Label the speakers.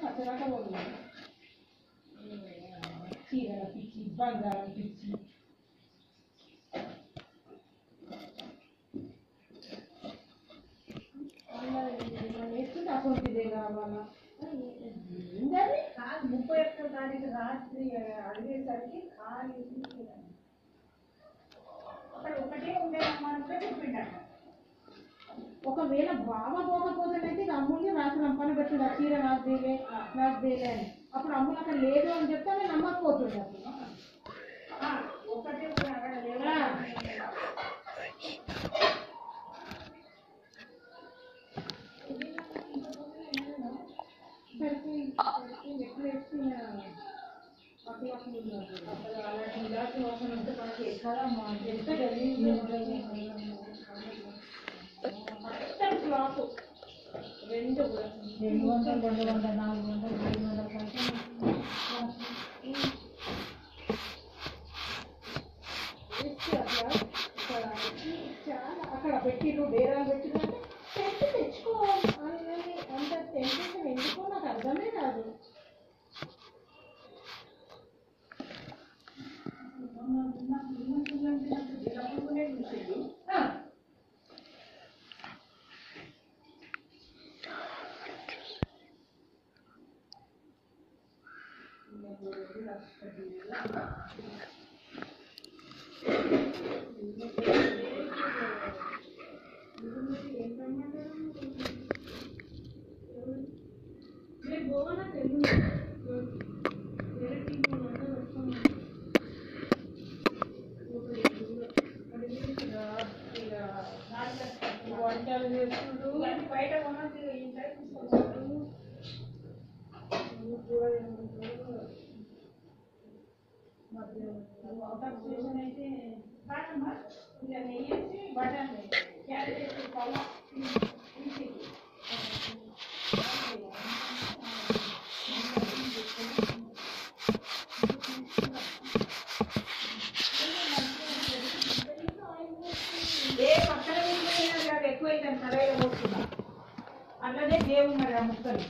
Speaker 1: కచ్చరాక పోతుంది చీరల పిచ్చి బంగారం పిచ్చి వేసుకుంటే అటువంటిదే కావాలా ఏంటది
Speaker 2: కాదు ముప్పై ఒక్క తారీఖు రాత్రి అడిగేసరికి ఖాళీ
Speaker 1: ఒకవేళ బావ పోకపోతేనైతే ఇక అమ్ముల్ని రాత్రి రంపన పెట్టుడు ఆ చీర నాకు దేలే నాకు దేలే అని. అప్పుడు అమ్ములు అక్కడ లేదు అని చెప్తే నేను నమ్మకపోతుండే అప్పుడు.
Speaker 2: ఆ,
Speaker 1: షాపు రెండు
Speaker 2: రెండు వందలు
Speaker 1: వంటలు చేసుకుంటూ
Speaker 2: ఇవన్నీ బయట కొన్నది ఇంట్లో అట్లనే దేవుడు మరి ఆ ముక్కలు